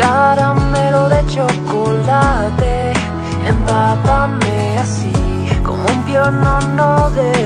caramelo de chocolate, empápame así como un pionono de